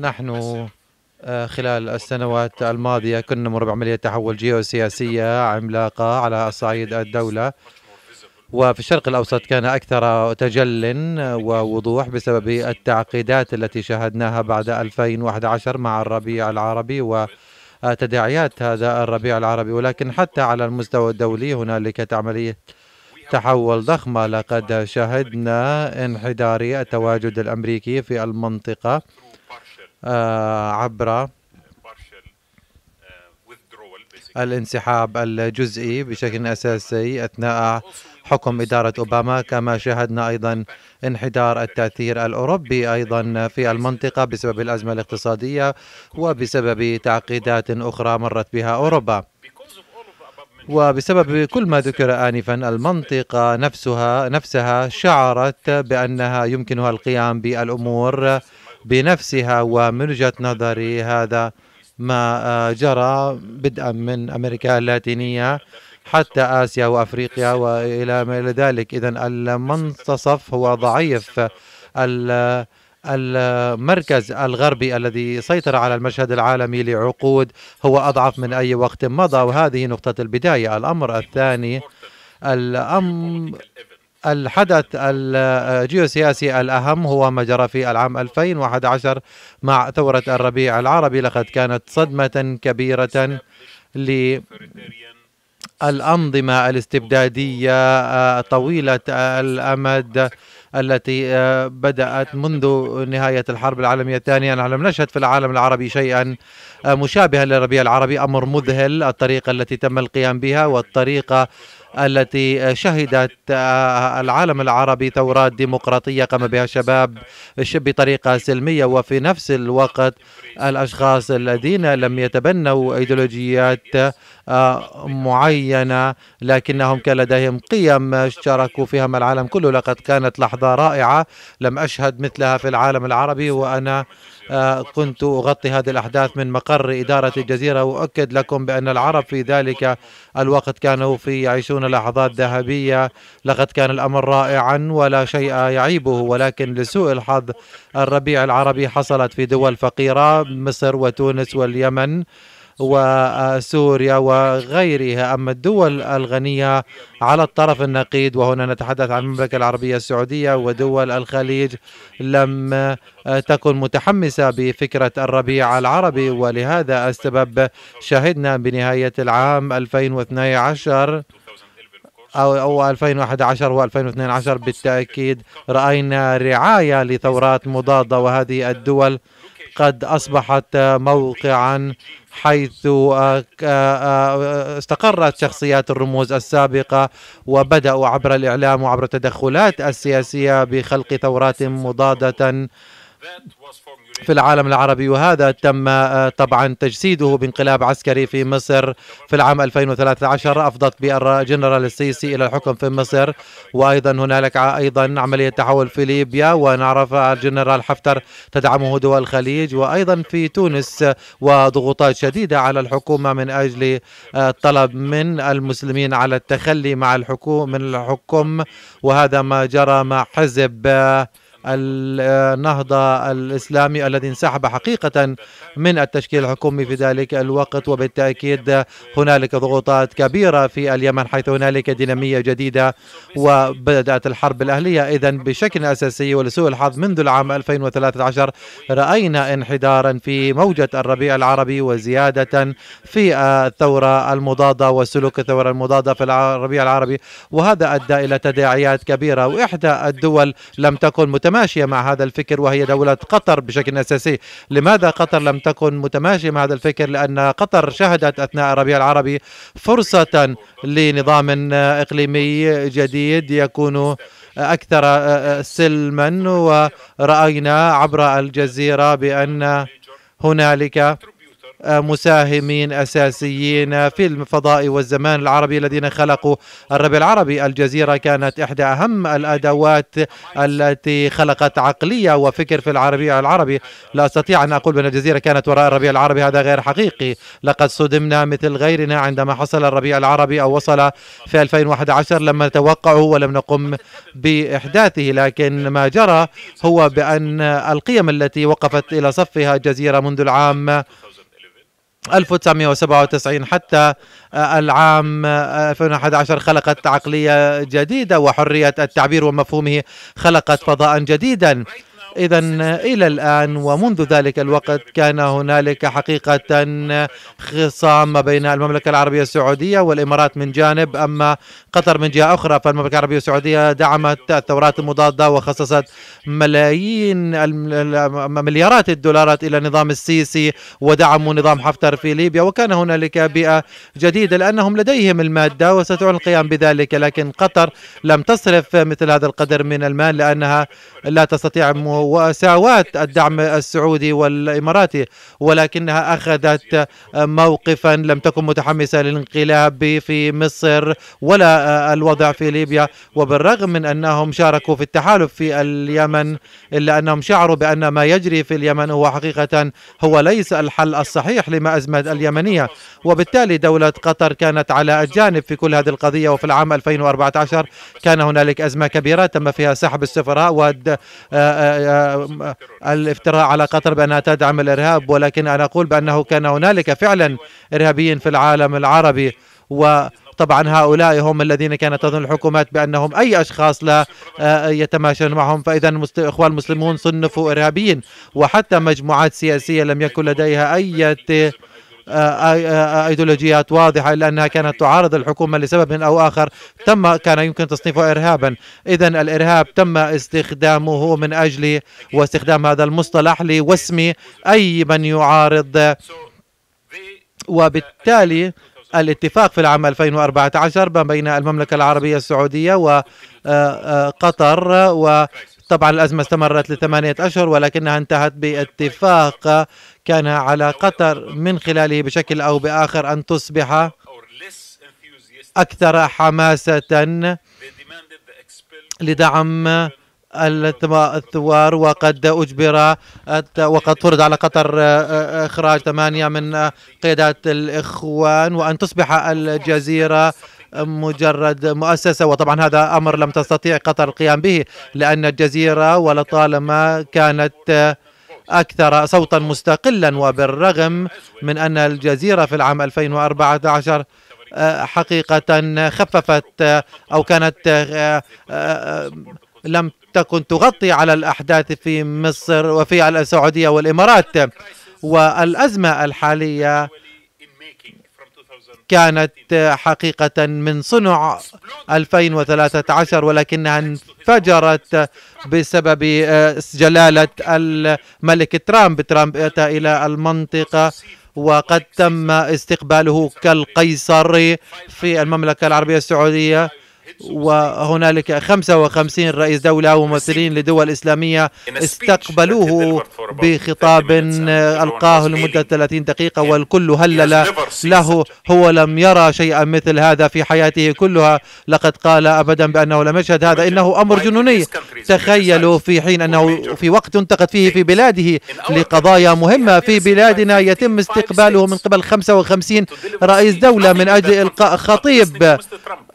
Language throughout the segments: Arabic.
نحن آه، خلال السنوات الماضية كنا نمر بعملية تحول جيوسياسية عملاقة على صعيد الدولة. وفي الشرق الأوسط كان أكثر تجل ووضوح بسبب التعقيدات التي شاهدناها بعد 2011 مع الربيع العربي وتداعيات هذا الربيع العربي. ولكن حتى على المستوى الدولي هنالك عملية تحول ضخمة. لقد شاهدنا انحدار التواجد الأمريكي في المنطقة. آه، عبر الانسحاب الجزئي بشكل أساسي أثناء حكم إدارة أوباما. كما شاهدنا أيضا انحدار التأثير الأوروبي أيضا في المنطقة بسبب الأزمة الاقتصادية وبسبب تعقيدات أخرى مرت بها أوروبا. وبسبب كل ما ذكر آنفا المنطقة نفسها نفسها شعرت بأنها يمكنها القيام بالأمور بنفسها ومن وجهة نظري هذا ما جرى بدءا من أمريكا اللاتينية حتى آسيا وأفريقيا وإلى ما إلى ذلك. إذا المنتصف هو ضعيف المركز الغربي الذي سيطر على المشهد العالمي لعقود هو أضعف من أي وقت مضى. وهذه نقطة البداية. الأمر الثاني الأمر الحدث الجيوسياسي الأهم هو ما جرى في العام 2011 مع ثورة الربيع العربي لقد كانت صدمة كبيرة للأنظمة الاستبدادية آه، طويلة الأمد التي آه، بدأت منذ نهاية الحرب العالمية الثانية. نحن لم نشهد في العالم العربي شيئا آه، مشابها للربيع العربي أمر مذهل الطريقة التي تم القيام بها والطريقة التي شهدت العالم العربي ثورات ديمقراطية قام بها شباب بطريقة سلمية وفي نفس الوقت الأشخاص الذين لم يتبنوا أيديولوجيات معينة لكنهم كان لديهم قيم اشتركوا فيها مع العالم كله. لقد كانت لحظة رائعة لم أشهد مثلها في العالم العربي وأنا آه، كنت أغطي هذه الأحداث من مقر إدارة الجزيرة. وأؤكد لكم بأن العرب في ذلك الوقت كانوا في يعيشون لحظات ذهبية. لقد كان الأمر رائعا ولا شيء يعيبه ولكن لسوء الحظ الربيع العربي حصلت في دول فقيرة مصر وتونس واليمن. وسوريا وغيرها. أما الدول الغنية على الطرف النقيض وهنا نتحدث عن المملكة العربية السعودية ودول الخليج لم تكن متحمسة بفكرة الربيع العربي. ولهذا السبب شهدنا بنهاية العام 2012 أو أو 2011 و2012 بالتأكيد رأينا رعاية لثورات مضادة وهذه الدول قد أصبحت موقعا حيث آه، آه، آه، استقرت شخصيات الرموز السابقة وبدأوا عبر الإعلام وعبر التدخلات السياسية بخلق ثورات مضادة في العالم العربي وهذا تم آه، طبعا تجسيده بانقلاب عسكري في مصر في العام 2013 أفضت بالجنرال السيسي إلى الحكم في مصر. وأيضا هنالك أيضا عملية تحول في ليبيا ونعرف الجنرال حفتر تدعمه دول الخليج. وأيضا في تونس وضغوطات شديدة على الحكومة من أجل آه، طلب من الإسلاميين على التخلي مع الحكومة من الحكم. وهذا ما جرى مع حزب آه، النهضة الإسلامي الذي انسحب حقيقة من التشكيل الحكومي في ذلك الوقت وبالتأكيد هنالك ضغوطات كبيرة في اليمن حيث هنالك دينامية جديدة وبدأت الحرب الأهلية. إذا بشكل أساسي ولسوء الحظ منذ العام 2013 رأينا انحدارا في موجة الربيع العربي وزيادة في الثورة المضادة وسلوك الثورة المضادة في الربيع العربي. وهذا أدى إلى تداعيات كبيرة وإحدى الدول لم تكن متمكنة متماشية مع هذا الفكر وهي دولة قطر بشكل أساسي. لماذا قطر لم تكن متماشية مع هذا الفكر؟ لأن قطر شهدت أثناء الربيع العربي فرصة لنظام إقليمي جديد يكون أكثر سلما ورأينا عبر الجزيرة بأن هنالك مساهمين أساسيين في الفضاء والزمان العربي الذين خلقوا الربيع العربي. الجزيرة كانت إحدى أهم الأدوات التي خلقت عقلية وفكر في العربي العربي. لا أستطيع أن أقول بأن الجزيرة كانت وراء الربيع العربي هذا غير حقيقي. لقد صدمنا مثل غيرنا عندما حصل الربيع العربي أو وصل في 2011 لما توقعوا ولم نقم بإحداثه. لكن ما جرى هو بأن القيم التي وقفت إلى صفها الجزيرة منذ العام 1997 حتى العام 2011 خلقت عقلية جديدة وحرية التعبير ومفهومه خلقت فضاء جديدا. إذا إلى الآن ومنذ ذلك الوقت كان هنالك حقيقة خصام ما بين المملكة العربية السعودية والإمارات من جانب أما قطر من جهة أخرى فالمملكة العربية السعودية دعمت الثورات المضادة وخصصت ملايين مليارات الدولارات إلى نظام السيسي ودعموا نظام حفتر في ليبيا وكان هنالك بيئة جديدة لأنهم لديهم المادة وستعلن القيام بذلك لكن قطر لم تصرف مثل هذا القدر من المال لأنها لا تستطيع وساواة الدعم السعودي والإماراتي ولكنها أخذت موقفا لم تكن متحمسة للانقلاب في مصر ولا الوضع في ليبيا. وبالرغم من أنهم شاركوا في التحالف في اليمن إلا أنهم شعروا بأن ما يجري في اليمن هو حقيقة هو ليس الحل الصحيح لما أزمة اليمنية. وبالتالي دولة قطر كانت على الجانب في كل هذه القضية. وفي العام 2014 كان هنالك أزمة كبيرة تم فيها سحب السفراء الافتراء على قطر بأنها تدعم الإرهاب ولكن أنا أقول بأنه كان هنالك فعلا إرهابيين في العالم العربي. و طبعا هؤلاء هم الذين كانت تظن الحكومات بأنهم أي أشخاص لا آه، يتماشون معهم. فاذا الاخوان المسلمون صنفوا إرهابيين وحتى مجموعات سياسية لم يكن لديها أي آيديولوجيات واضحة إلا أنها كانت تعارض الحكومة لسبب أو آخر تم كان يمكن تصنيفه ارهابا. اذا الإرهاب تم استخدامه من أجل واستخدام هذا المصطلح لوسم أي من يعارض. وبالتالي الاتفاق في العام 2014 ما بين المملكة العربية السعودية وقطر آه، آه، وطبعا الأزمة استمرت لثمانية أشهر ولكنها انتهت باتفاق كان على قطر من خلاله بشكل أو بآخر أن تصبح أكثر حماسة لدعم الثوار وقد أجبر وقد فرض على قطر إخراج ثمانية من قيادات الإخوان وأن تصبح الجزيرة مجرد مؤسسة. وطبعا هذا أمر لم تستطيع قطر القيام به لأن الجزيرة ولطالما كانت أكثر صوتا مستقلا وبالرغم من أن الجزيرة في العام 2014 حقيقة خففت أو كانت لم تكن تغطي على الأحداث في مصر وفي السعودية والإمارات. والأزمة الحالية كانت حقيقة من صنع 2013 ولكنها انفجرت بسبب جلالة الملك ترامب. ترامب أتى إلى المنطقة وقد تم استقباله كالقيصر في المملكة العربية السعودية. وهنالك 55 رئيس دولة وممثلين لدول إسلامية استقبلوه بخطاب ألقاه لمدة 30 دقيقة والكل هلل له. هو لم يرى شيئا مثل هذا في حياته كلها. لقد قال أبدا بأنه لم يشهد هذا. إنه أمر جنوني. تخيلوا في حين أنه في وقت ينتقد فيه في بلاده لقضايا مهمة في بلادنا يتم استقباله من قبل 55 رئيس دولة من أجل إلقاء خطيب.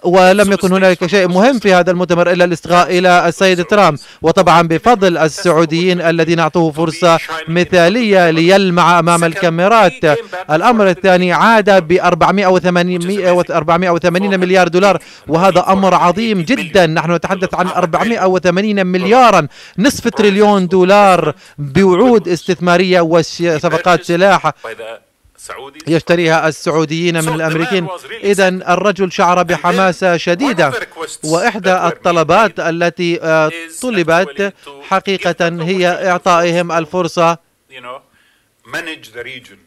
ولم يكن هنالك شيء مهم في هذا المؤتمر إلا الاستغاء إلى السيد ترامب. وطبعا بفضل السعوديين الذين أعطوه فرصة مثالية ليلمع أمام الكاميرات. الأمر الثاني عاد ب 480 مليار دولار وهذا أمر عظيم جدا. نحن نتحدث عن 480 مليارا نصف تريليون دولار بوعود استثمارية وصفقات سلاح. يشتريها السعوديين من الأمريكيين. اذا الرجل شعر بحماسة شديدة. وإحدى الطلبات التي آه، طلبت حقيقة هي إعطائهم الفرصة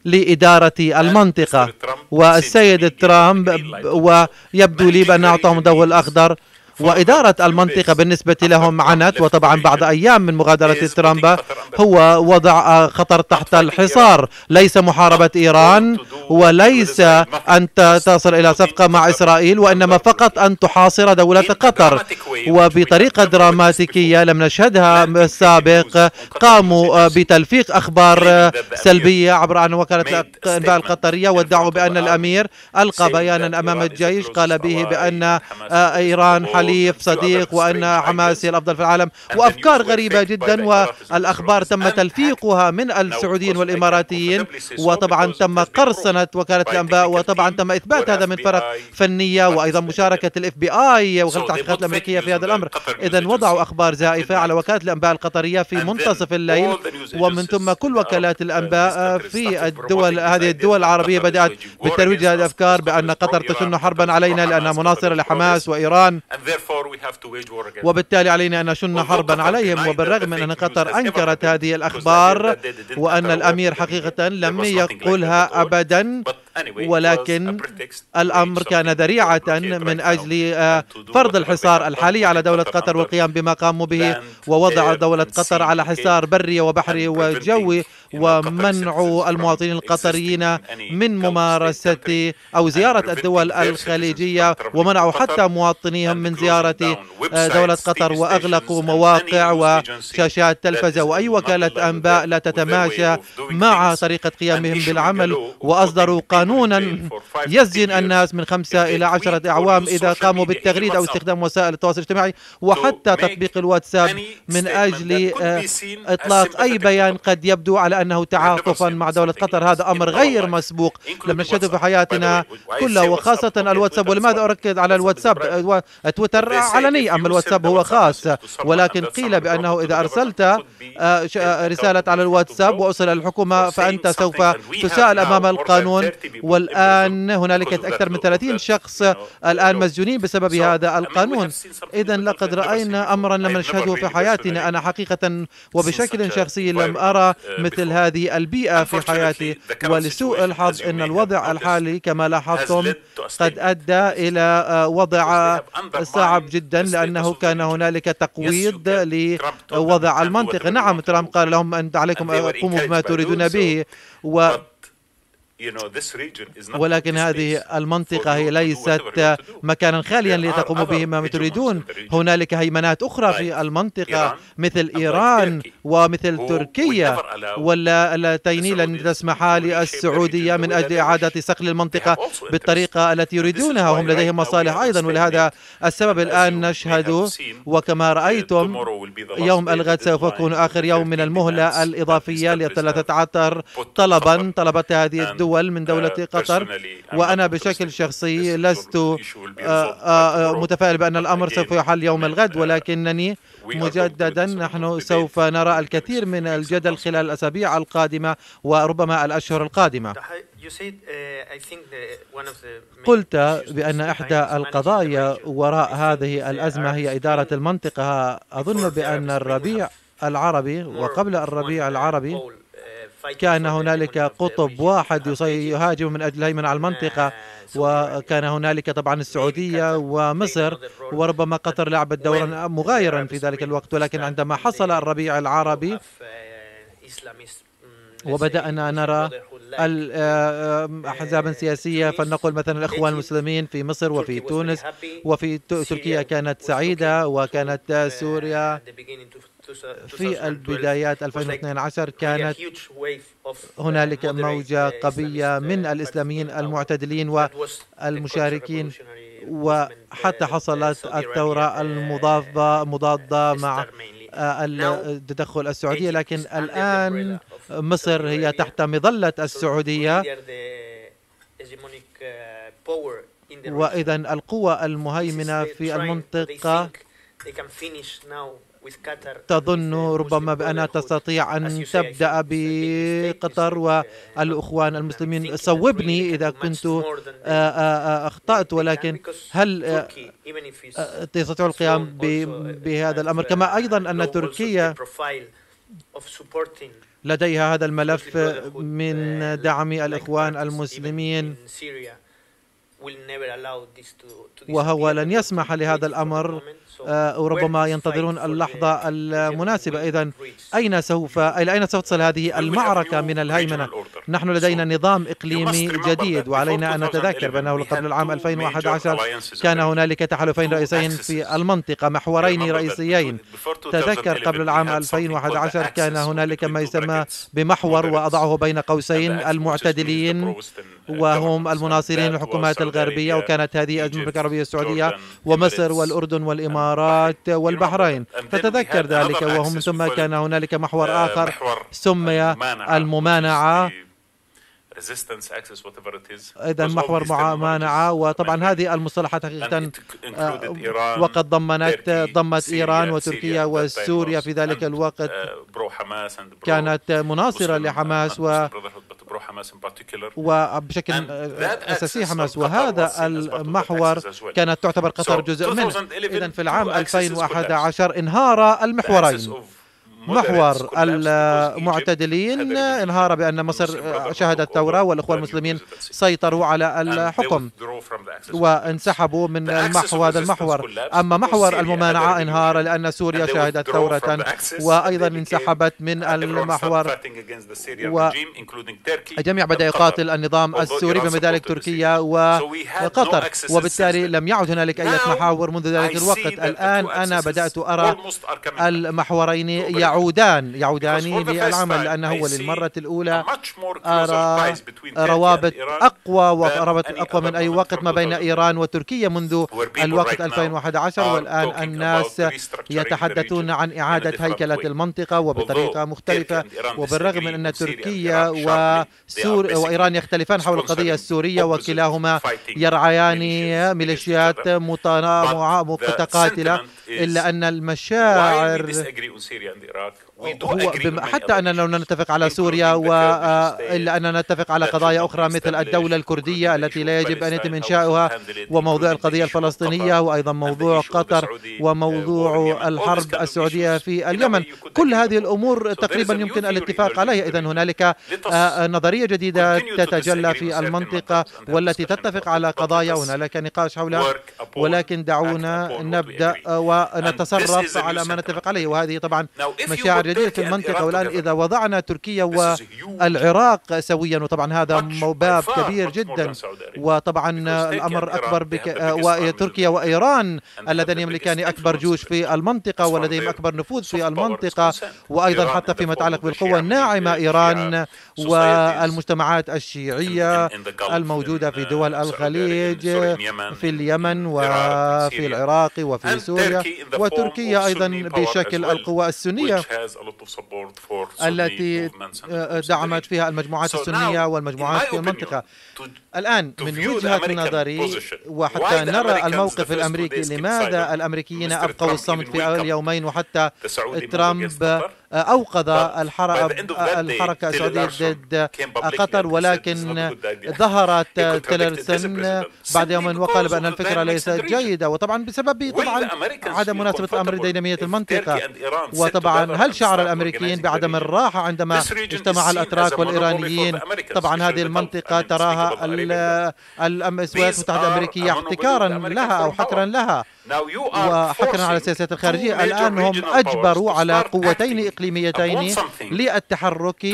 لإدارة المنطقة. والسيد ترامب ويبدو لي بأن أعطاهم الضوء الأخضر. وإدارة المنطقة بالنسبة لهم عنت وطبعا بعد أيام من مغادرة ترامب هو وضع خطر تحت الحصار. ليس محاربة إيران وليس أن تصل إلى صفقة مع إسرائيل وإنما فقط أن تحاصر دولة قطر. وبطريقة دراماتيكية لم نشهدها السابق قاموا بتلفيق أخبار سلبية عبر أن وكالة الأنباء القطرية وادعوا بأن الأمير ألقى بيانا أمام الجيش قال به بأن إيران حليف صديق وأن حماس هي الأفضل في العالم وأفكار غريبة جدا والأخبار تم تلفيقها من السعوديين والإماراتيين وطبعا تم قرصنة وكالة الأنباء وطبعا تم إثبات هذا من فرق فنية وأيضا مشاركة الإف بي آي وغرفة التحقيقات الأمريكية في هذا الأمر. إذا وضعوا أخبار زائفة على وكالة الأنباء القطرية في منتصف الليل ومن ثم كل وكالات الأنباء في الدول هذه الدول العربية بدأت بالترويج هذه الأفكار بأن قطر تشن حربا علينا لأنها مناصرة لحماس وإيران وبالتالي علينا أن نشن حربا عليهم وبالرغم من أن قطر أنكرت هذه الأخبار وأن الأمير حقيقة لم يقولها أبدا. ولكن الأمر كان ذريعة من أجل آه، فرض الحصار الحالي على دولة قطر والقيام بما قاموا به ووضع دولة قطر على حصار بري وبحري وجوي ومنع المواطنين القطريين من ممارسة أو زيارة الدول الخليجية ومنعوا حتى مواطنيهم من زيارة آه، دولة قطر وأغلقوا مواقع وشاشات تلفزة وأي وكالة أنباء لا تتماشى مع طريقة قيامهم بالعمل وأصدروا قانونا يسجن الناس من خمسة إلى عشرة أعوام إذا قاموا بالتغريد أو استخدام وسائل التواصل الاجتماعي وحتى تطبيق الواتساب من أجل آه، إطلاق أي بيان قد يبدو على أنه تعاطفا مع دولة قطر. هذا أمر غير مسبوق. لم نشهده في حياتنا كلها وخاصة الواتساب. ولماذا أركز على الواتساب؟ تويتر علني أما الواتساب هو خاص. ولكن قيل بأنه إذا أرسلت آه، آه، رسالة على الواتساب وأصل الحكومة فأنت سوف تساءل أمام القانون والآن هنالك أكثر من 30 شخص الآن مسجونين بسبب هذا القانون. إذا لقد رأينا أمرا لم نشهده في حياتنا. أنا حقيقة وبشكل شخصي لم أرى مثل هذه البيئة في حياتي. ولسوء الحظ أن الوضع الحالي كما لاحظتم قد أدى إلى آه، وضع صعب جدا لأنه كان هنالك تقويض لوضع المنطقة نعم ترامب قال لهم أنت عليكم قوموا بما تريدون به. و ولكن هذه المنطقة هي ليست مكانا خاليا لتقوموا به ما تريدون. هنالك هيمنات أخرى في المنطقة مثل إيران ومثل تركيا واللتين لن تسمحا للسعودية من أجل إعادة صقل المنطقة بالطريقة التي يريدونها. هم لديهم مصالح أيضا. ولهذا السبب الآن نشهد وكما رأيتم يوم الغد سوف يكون آخر يوم من المهلة الإضافية لثلاثة عشر طلبا طلبت هذه الدول الدول من دولة قطر وأنا بشكل شخصي لست آه، آه، متفائل بأن الأمر سوف يحل يوم الغد ولكنني مجددا نحن سوف نرى الكثير من الجدل خلال الأسابيع القادمة وربما الأشهر القادمة. قلت بأن إحدى القضايا وراء هذه الأزمة هي إدارة المنطقة. أظن بأن الربيع العربي وقبل الربيع العربي كان هنالك قطب واحد يهاجم من أجل الهيمنة على المنطقة وكان هنالك طبعا السعودية ومصر وربما قطر لعبت دورا مغايرا في ذلك الوقت ولكن عندما حصل الربيع العربي وبدأنا نرى أحزابا سياسية فلنقل مثلا الإخوان المسلمين في مصر وفي تونس وفي تركيا كانت سعيدة وكانت سوريا. في البدايات 2012 كانت هنالك موجة قوية من الإسلاميين المعتدلين والمشاركين وحتى حصلت الثورة المضادة مضادة مع التدخل السعودية. لكن الآن مصر هي تحت مظلة السعودية. وإذا القوى المهيمنة في المنطقة تظن ربما بأنها تستطيع أن تبدأ بقطر والأخوان المسلمين صوبني إذا كنت آه، آه، آه، أخطأت ولكن هل تستطيع القيام بهذا الأمر؟ كما أيضا أن تركيا لديها هذا الملف من دعم الإخوان المسلمين وهو لن يسمح لهذا الأمر. وربما ينتظرون اللحظة المناسبة. إذا أين سوف إلى أين سوف تصل هذه المعركة من الهيمنة؟ نحن لدينا نظام إقليمي جديد وعلينا أن نتذكر بأنه قبل العام 2011 كان هنالك تحالفين رئيسيين في المنطقة محورين رئيسيين. تذكر قبل العام 2011 كان هنالك ما يسمى بمحور وأضعه بين قوسين المعتدلين وهم المناصرين للحكومات الغربية وكانت هذه المملكة العربية السعودية ومصر والأردن والإمارات. والبحرين. فتذكر ذلك وهم ثم كان هنالك محور آخر سمي الممانعة. اذا محور ممانعة. وطبعا هذه المصطلحات حقيقه آه، وقد ضمنت ضمت إيران وتركيا وسوريا في ذلك الوقت. uh, كانت مناصرة لحماس و وبشكل أساسي حماس. وهذا المحور كانت تعتبر قطر جزء منه. اذا في العام 2011 انهار المحورين. محور المعتدلين انهار بأن مصر شهدت ثورة والإخوان المسلمين سيطروا على الحكم وانسحبوا من المحور هذا المحور أما محور الممانعة انهار لأن سوريا شهدت ثورة وأيضا انسحبت من المحور الجميع بدأ يقاتل النظام السوري بما ذلك تركيا وقطر وبالتالي لم يعد هنالك أي محاور منذ ذلك الوقت الآن أنا بدأت أرى المحورين يعود يعودان يعودان للعمل لأنه هو للمرة الأولى. أرى روابط أقوى وروابط أقوى من أي وقت ما بين إيران وتركيا منذ الوقت 2011 والآن الناس يتحدثون عن إعادة هيكلة المنطقة وبطريقة مختلفة. وبالرغم من أن تركيا وسور وإيران يختلفان حول القضية السورية وكلاهما يرعيان ميليشيات متقاتلة. إلا أن المشاعر هو حتى أننا لو نتفق على سوريا وإلا آه، أننا نتفق على قضايا أخرى مثل الدولة الكردية التي لا يجب أن يتم إنشاؤها وموضوع القضية الفلسطينية وأيضا موضوع قطر وموضوع الحرب السعودية في اليمن. كل هذه الأمور تقريبا يمكن الاتفاق عليها إذا هنالك آه، نظرية جديدة تتجلى في المنطقة والتي تتفق على قضايا. وهنالك نقاش حولها ولكن دعونا نبدأ ونتصرف على ما نتفق عليه وهذه طبعا مشاعر جديدة في المنطقة والآن إذا وضعنا تركيا والعراق سويا. وطبعا هذا باب كبير جدا. وطبعا الأمر أكبر بك وتركيا وإيران اللذان يملكان أكبر جيوش في المنطقة ولديهم أكبر نفوذ في المنطقة. وأيضا حتى فيما يتعلق بالقوة الناعمة إيران والمجتمعات الشيعية الموجودة في دول الخليج في اليمن وفي العراق وفي سوريا. وتركيا أيضا بشكل القوى السنية. التي دعمت فيها المجموعات السنية والمجموعات في المنطقة. الآن من وجهة نظري وحتى نرى الموقف الأمريكي لماذا الأمريكيين أبقوا الصمت في اليومين وحتى ترامب أوقظ الحركة السعودية ضد قطر ولكن ظهرت تيلرسون بعد يوم وقال بأن الفكرة ليست جيدة وطبعا بسبب طبعا عدم مناسبة أمر دينامية المنطقة. وطبعا هل شعر الأمريكيين بعدم الراحة عندما اجتمع الأتراك والإيرانيين؟ طبعا هذه المنطقة تراها الولايات المتحدة الأمريكية احتكارا لها أو حكرا لها. وحكرا على السياسات الخارجية. الآن هم أجبروا على قوتين إقليميتين للتحرك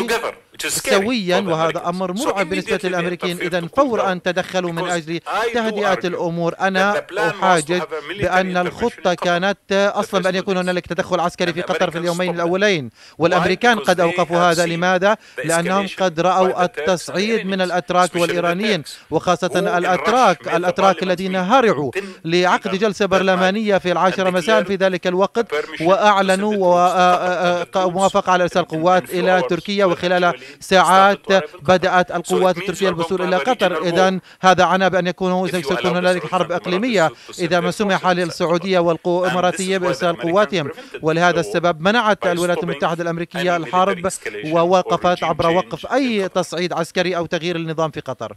سويا وهذا أمر مرعب بالنسبة للأمريكيين إذا فور أن تدخلوا من أجل تهدئة الأمور. أنا أحاجج بأن الخطة كانت أصلا بأن يكون هنالك تدخل عسكري في قطر في اليومين الأولين. والأمريكان قد أوقفوا هذا. لماذا؟ لأنهم قد رأوا التصعيد من الأتراك والإيرانيين وخاصة الأتراك الأتراك الذين هرعوا لعقد جلسة برلمانية في العاشرة مساء في ذلك الوقت وأعلنوا موافقة على إرسال قوات إلى تركيا وخلال ساعات بدأت القوات التركية الوصول إلى قطر. إذا هذا عنى بأن يكون سيكون هنالك حرب إقليمية. إذا ما سمح للسعودية والقوى الإماراتية بإرسال قواتهم. ولهذا السبب منعت الولايات المتحدة الأمريكية الحرب ووقفت عبر وقف أي تصعيد عسكري أو تغيير النظام في قطر.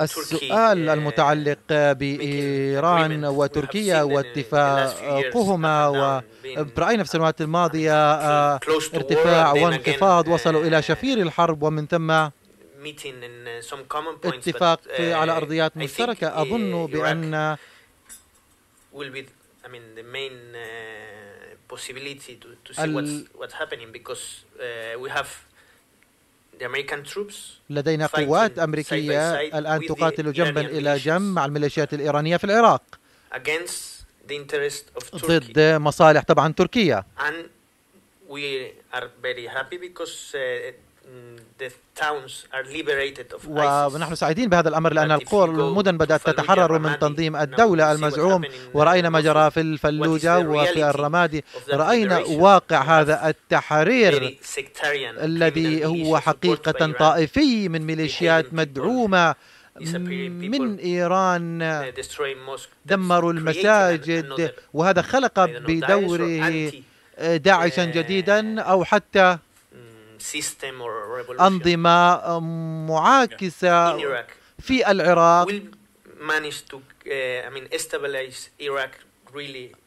السؤال uh, المتعلق بإيران وتركيا واتفاقهما ورأينا في السنوات الماضية uh, ارتفاع وانخفاض وصلوا إلى شفير الحرب ومن ثم اتفاق على أرضيات مشتركة. أظن بأن uh, possibility to, to see what's what's happening because uh, we have لدينا قوات أمريكية الآن تقاتل جنبا إلى جنب مع الميليشيات الإيرانية في العراق. ضد مصالح طبعا تركيا uh, ونحن سعيدين بهذا الأمر لأن القرى المدن بدأت تتحرر من تنظيم الدولة المزعوم ورأينا ما جرى في الفلوجة وفي الرمادي. رأينا واقع هذا التحرير الذي هو حقيقة. طائفي من ميليشيات مدعومة من إيران. uh, دمروا المساجد. وهذا خلق بدوره داعشا جديدا أو حتى أنظمة معاكسة في العراق.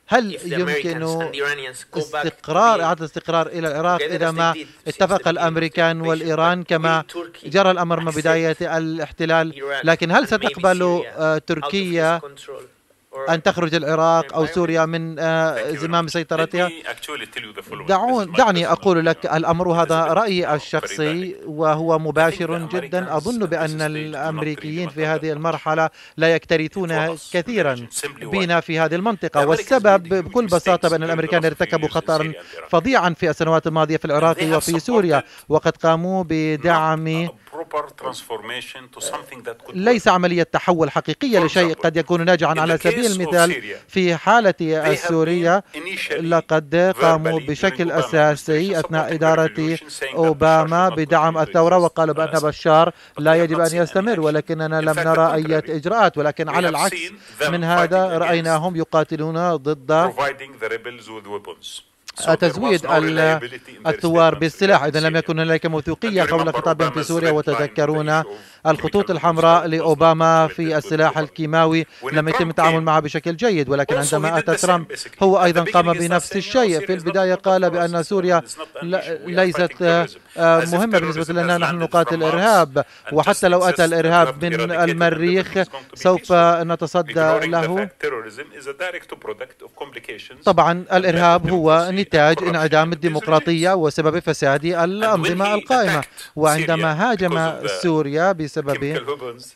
هل يمكن استقرار إعادة استقرار إلى العراق إذا ما اتفق الأمريكان والإيران كما جرى الأمر من بداية الاحتلال. لكن هل ستقبل آه، تركيا؟ أن تخرج العراق أو سوريا من آه، زمام سيطرتها. دعون دعني أقول لك الأمر هذا رأيي الشخصي وهو مباشر جدا. أظن بأن الأمريكيين في هذه المرحلة لا يكترثون كثيرا بنا في هذه المنطقة. والسبب بكل بساطة بأن الأمريكان ارتكبوا خطرا فظيعا في السنوات الماضية في العراق وفي سوريا وقد قاموا بدعم ليس عملية تحول حقيقية لشيء قد يكون ناجعا على سبيل سبيل المثال في حالة السورية لقد قاموا بشكل أساسي أثناء إدارة أوباما بدعم الثورة وقالوا بأن بشار لا يجب أن يستمر ولكننا لم نرى أي إجراءات ولكن على العكس من هذا رأيناهم يقاتلون ضد تزويد الثوار بالسلاح. اذا لم يكن هناك موثوقية قبل خطاب في سوريا وتذكرون الخطوط الحمراء لأوباما في السلاح الكيماوي لم يتم التعامل معها بشكل جيد ولكن عندما أتى ترامب هو أيضا قام بنفس الشيء. في البداية قال بأن سوريا ليست آه، مهمة بالنسبة لنا نحن نقاتل الإرهاب. وحتى لو أتى الإرهاب من المريخ سوف نتصدى له. طبعا الإرهاب هو نتاج انعدام الديمقراطية وسبب فساد الأنظمة القائمة. وعندما هاجم سوريا بس لسببين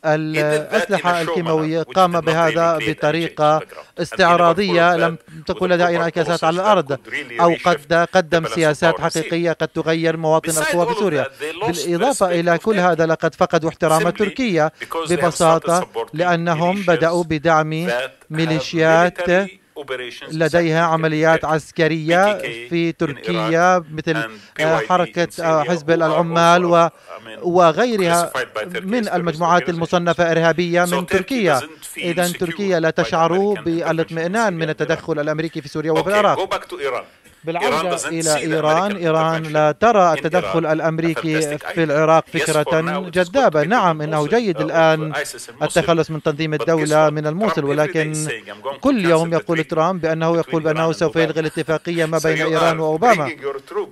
الأسلحة الكيماوية. قام بهذا بطريقة استعراضية لم تكن لديها انعكاسات على الأرض. أو قد قدم سياسات حقيقية قد تغير مواطن القوى في سوريا بالإضافة إلى كل هذا لقد فقدوا احترام تركيا ببساطة لأنهم بدأوا بدعم ميليشيات لديها عمليات عسكرية في تركيا مثل آه، حركة آه، حزب العمال وغيرها من المجموعات المصنفة إرهابية من تركيا. إذا تركيا لا تشعر بالإطمئنان من التدخل الأمريكي في سوريا وفي العراق. بالعودة إلى إيران. إيران لا ترى التدخل الأمريكي في العراق فكرة جذابه نعم إنه جيد الآن التخلص من تنظيم الدولة من الموصل ولكن كل يوم يقول ترامب بأنه يقول بأنه سوف يلغي الاتفاقية ما بين إيران وأوباما.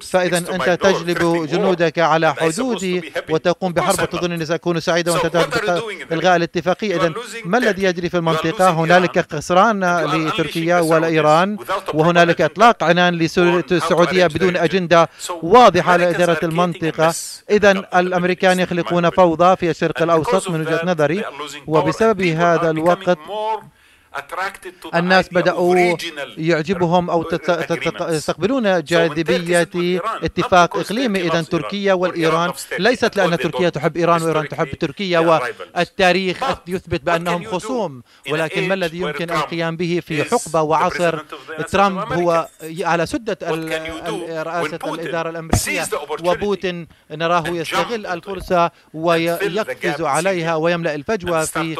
فإذا أنت تجلب جنودك على حدودي وتقوم بحرب تظن إني سأكون سعيدا وانت إلغاء الاتفاقية. اذا ما الذي يجري في المنطقة؟ هنالك خسران لتركيا ولايران وهنالك اطلاق عنان لسوريا السعودية بدون أجندة واضحة لإدارة المنطقة. إذا الأمريكان يخلقون فوضى في الشرق الأوسط من وجهة نظري وبسبب هذا الوقت الناس بدأوا يعجبهم أو يستقبلون جاذبية اتفاق إقليمي. إذا تركيا والإيران ليست لأن تركيا تحب إيران وإيران تحب تركيا والتاريخ يثبت بأنهم خصوم. ولكن ما الذي يمكن القيام به في حقبة وعصر ترامب هو على سدة رئاسة الإدارة الأمريكية وبوتين نراه يستغل الفرصة ويقفز عليها ويملأ الفجوة في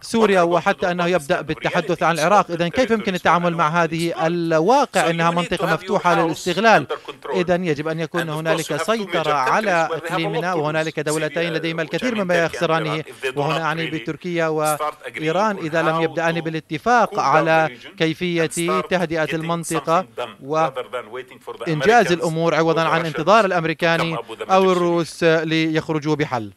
سوريا وحتى أنه يبدأ بالتحدث عن العراق. إذا كيف يمكن التعامل مع هذه الواقع؟ أنها منطقة مفتوحة للاستغلال. إذا يجب أن يكون هنالك سيطرة على إقليمنا وهنالك دولتين لديهما الكثير مما يخسرانه وهنا أعني بتركيا وإيران إذا لم يبدأان بالاتفاق على كيفية تهدئة المنطقة وإنجاز الأمور عوضا عن انتظار الأمريكان أو الروس ليخرجوا بحل.